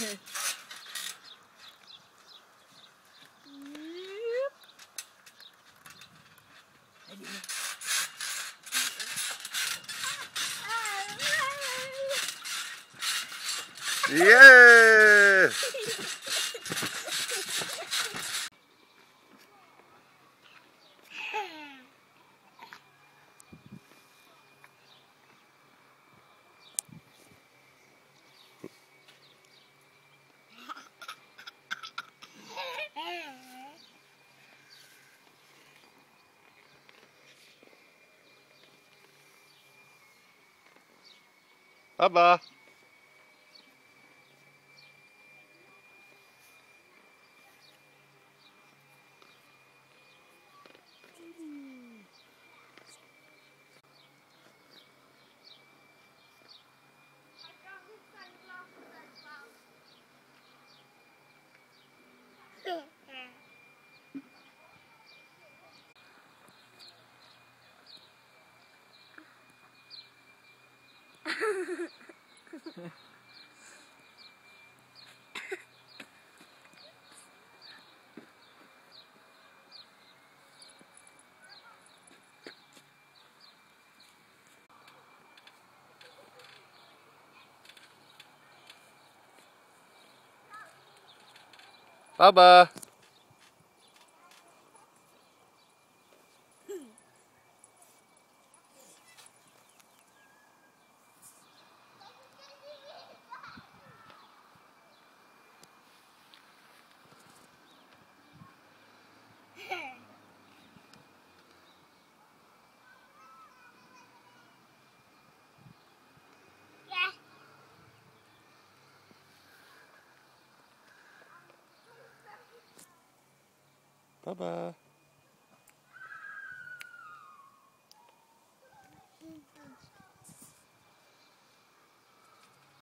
Yay! Bye-bye. Baba. 拜拜。